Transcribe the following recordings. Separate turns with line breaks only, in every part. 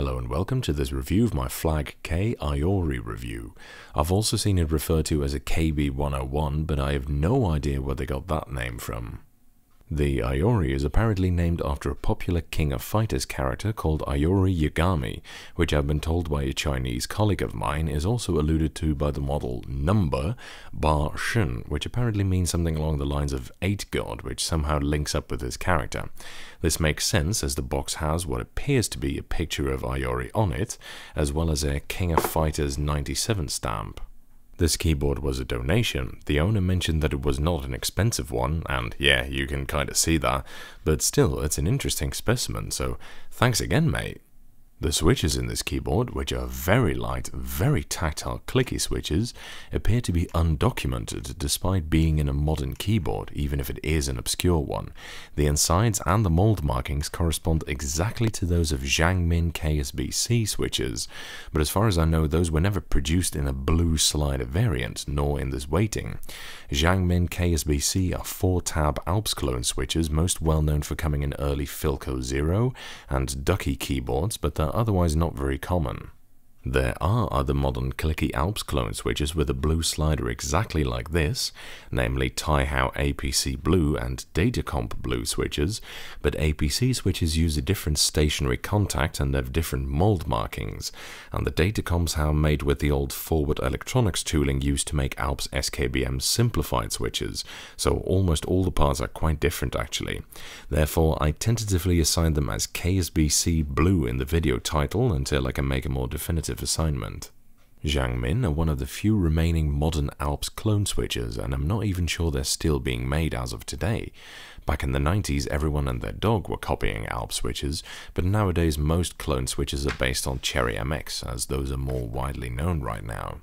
Hello and welcome to this review of my Flag K Iori review. I've also seen it referred to as a KB101, but I have no idea where they got that name from. The Iori is apparently named after a popular King of Fighters character called Iori Yagami, which I've been told by a Chinese colleague of mine is also alluded to by the model number Ba Shen, which apparently means something along the lines of 8 god, which somehow links up with his character. This makes sense as the box has what appears to be a picture of Iori on it, as well as a King of Fighters 97 stamp. This keyboard was a donation. The owner mentioned that it was not an expensive one, and yeah, you can kinda see that, but still, it's an interesting specimen, so thanks again, mate. The switches in this keyboard, which are very light, very tactile clicky switches, appear to be undocumented despite being in a modern keyboard, even if it is an obscure one. The insides and the mold markings correspond exactly to those of Xiangmin KSBC switches, but as far as I know those were never produced in a blue slider variant, nor in this weighting. Xiangmin KSBC are 4-tab Alps clone switches most well known for coming in early Filco Zero and Ducky keyboards, but they're otherwise not very common. There are other modern clicky Alps clone switches with a blue slider exactly like this, namely Taihao APC Blue and Datacomp Blue switches, but APC switches use a different stationary contact and have different mold markings, and the Datacomps are made with the old forward electronics tooling used to make Alps SKBM simplified switches, so almost all the parts are quite different actually. Therefore, I tentatively assign them as KSBC Blue in the video title until I can make a more definitive assignment. Xiangmin are one of the few remaining modern Alps clone switches, and I'm not even sure they're still being made as of today. Back in the 90s, everyone and their dog were copying Alps switches, but nowadays most clone switches are based on Cherry MX, as those are more widely known right now.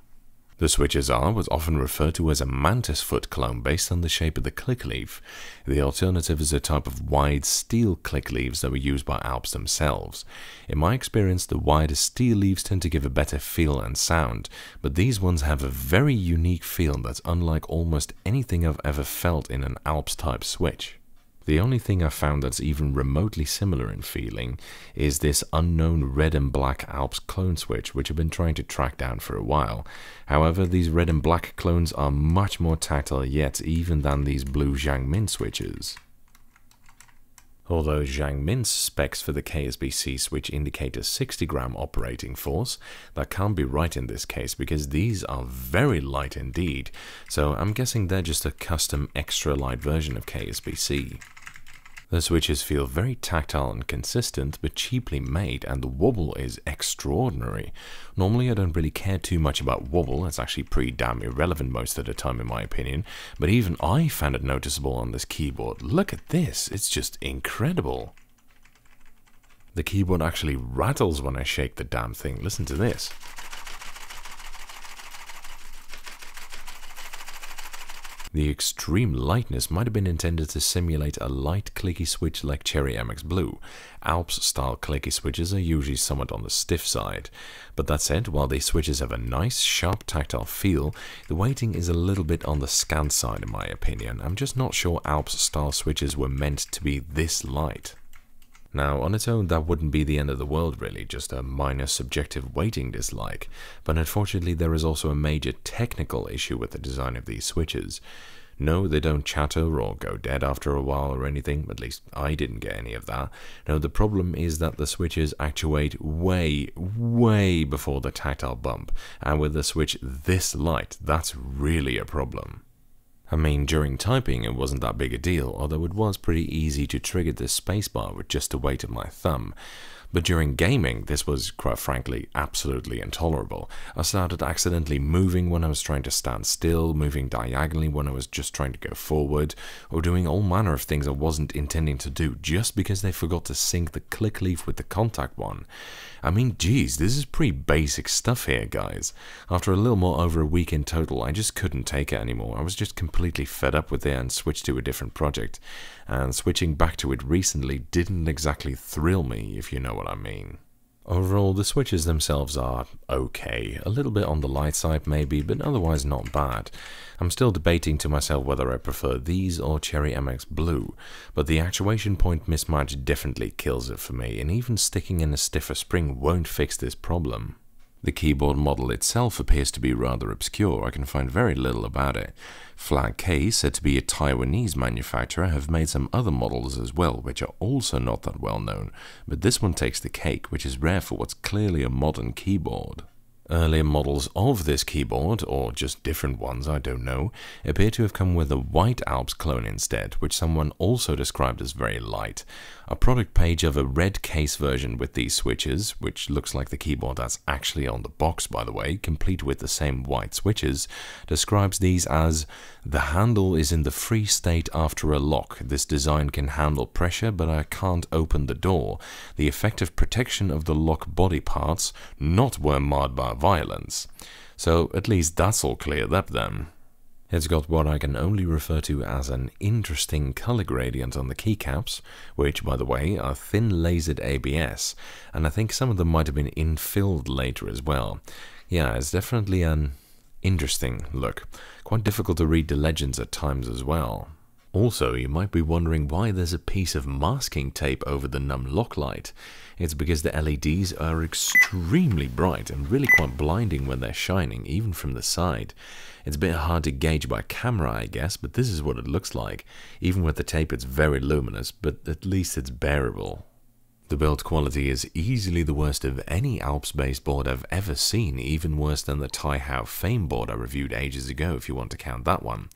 The switches are was often referred to as a mantis foot clone based on the shape of the click leaf. The alternative is a type of wide steel click leaves that were used by Alps themselves. In my experience, the wider steel leaves tend to give a better feel and sound, but these ones have a very unique feel that's unlike almost anything I've ever felt in an Alps type switch. The only thing I've found that's even remotely similar in feeling is this unknown red and black Alps clone switch, which I've been trying to track down for a while. However, these red and black clones are much more tactile yet even than these blue Xiangmin switches. Although Xiangmin's specs for the KSBC switch indicate a 60 gram operating force, that can't be right in this case because these are very light indeed, so I'm guessing they're just a custom extra light version of KSBC. The switches feel very tactile and consistent, but cheaply made, and the wobble is extraordinary. Normally I don't really care too much about wobble, it's actually pretty damn irrelevant most of the time in my opinion, but even I found it noticeable on this keyboard. Look at this, it's just incredible. The keyboard actually rattles when I shake the damn thing, listen to this. The extreme lightness might have been intended to simulate a light clicky switch like Cherry MX Blue. Alps style clicky switches are usually somewhat on the stiff side. But that said, while these switches have a nice sharp tactile feel, the weighting is a little bit on the scant side in my opinion. I'm just not sure Alps style switches were meant to be this light. Now, on its own, that wouldn't be the end of the world really, just a minor subjective weighting dislike, but unfortunately there is also a major technical issue with the design of these switches. No, they don't chatter or go dead after a while or anything, at least I didn't get any of that. No, the problem is that the switches actuate way, way before the tactile bump, and with a switch this light, that's really a problem. I mean, during typing it wasn't that big a deal, although it was pretty easy to trigger the spacebar with just the weight of my thumb. But during gaming, this was, quite frankly, absolutely intolerable. I started accidentally moving when I was trying to stand still, moving diagonally when I was just trying to go forward, or doing all manner of things I wasn't intending to do just because they forgot to sync the click leaf with the contact one. I mean, geez, this is pretty basic stuff here, guys. After a little more over a week in total, I just couldn't take it anymore. I was just completely fed up with it and switched to a different project. And switching back to it recently didn't exactly thrill me, if you know what I mean. Overall, the switches themselves are okay. A little bit on the light side maybe, but otherwise not bad. I'm still debating to myself whether I prefer these or Cherry MX Blue, but the actuation point mismatch definitely kills it for me, and even sticking in a stiffer spring won't fix this problem. The keyboard model itself appears to be rather obscure, I can find very little about it. Flag K, said to be a Taiwanese manufacturer, have made some other models as well, which are also not that well known, but this one takes the cake, which is rare for what's clearly a modern keyboard. Earlier models of this keyboard, or just different ones, I don't know, appear to have come with a White Alps clone instead, which someone also described as very light. A product page of a red case version with these switches, which looks like the keyboard that's actually on the box by the way, complete with the same white switches, describes these as the handle is in the free state after a lock. This design can handle pressure, but I can't open the door. The effective protection of the lock body parts not were marred by violence. So at least that's all cleared up then. It's got what I can only refer to as an interesting color gradient on the keycaps, which, by the way, are thin lasered ABS, and I think some of them might have been infilled later as well. Yeah, it's definitely an interesting look. Quite difficult to read the legends at times as well. Also, you might be wondering why there's a piece of masking tape over the num lock light. It's because the LEDs are extremely bright and really quite blinding when they're shining, even from the side. It's a bit hard to gauge by camera, I guess, but this is what it looks like. Even with the tape, it's very luminous, but at least it's bearable. The build quality is easily the worst of any Alps-based board I've ever seen, even worse than the Taihao Fame board I reviewed ages ago if you want to count that one.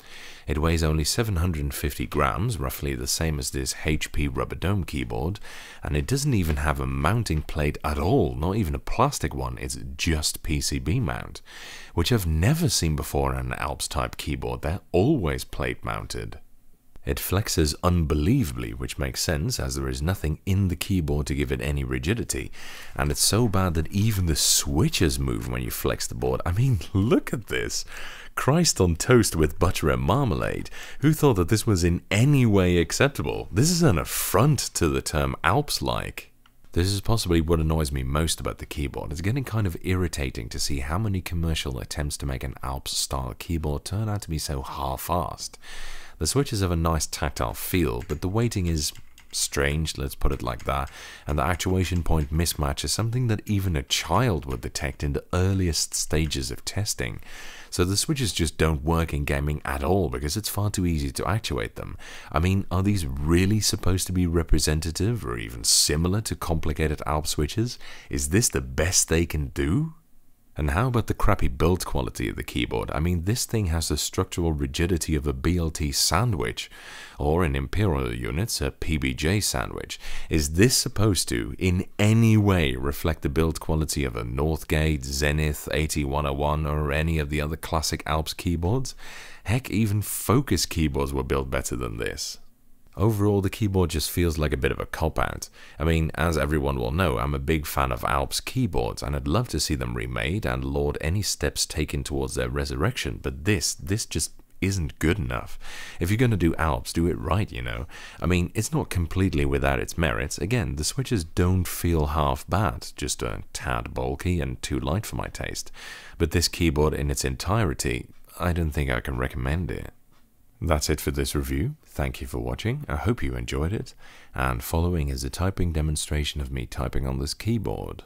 It weighs only 750 grams, roughly the same as this HP Rubber Dome keyboard, and it doesn't even have a mounting plate at all, not even a plastic one, it's just PCB mount, which I've never seen before on an Alps type keyboard, they're always plate mounted. It flexes unbelievably, which makes sense as there is nothing in the keyboard to give it any rigidity, and it's so bad that even the switches move when you flex the board. I mean, look at this. Christ on toast with butter and marmalade. Who thought that this was in any way acceptable? This is an affront to the term Alps-like. This is possibly what annoys me most about the keyboard. It's getting kind of irritating to see how many commercial attempts to make an Alps-style keyboard turn out to be so half-assed. The switches have a nice tactile feel, but the weighting is strange, let's put it like that, and the actuation point mismatch is something that even a child would detect in the earliest stages of testing. So the switches just don't work in gaming at all because it's far too easy to actuate them. I mean, are these really supposed to be representative or even similar to complicated Alp switches? Is this the best they can do? And how about the crappy build quality of the keyboard? I mean, this thing has the structural rigidity of a BLT sandwich, or in Imperial units, a PBJ sandwich. Is this supposed to, in any way, reflect the build quality of a Northgate, Zenith, 8101, or any of the other classic Alps keyboards? Heck, even Focus keyboards were built better than this. Overall, the keyboard just feels like a bit of a cop-out. I mean, as everyone will know, I'm a big fan of Alps keyboards, and I'd love to see them remade and laud any steps taken towards their resurrection, but this, this just isn't good enough. If you're going to do Alps, do it right, you know. I mean, it's not completely without its merits. Again, the switches don't feel half bad, just a tad bulky and too light for my taste. But this keyboard in its entirety, I don't think I can recommend it. That's it for this review. Thank you for watching. I hope you enjoyed it. And following is a typing demonstration of me typing on this keyboard.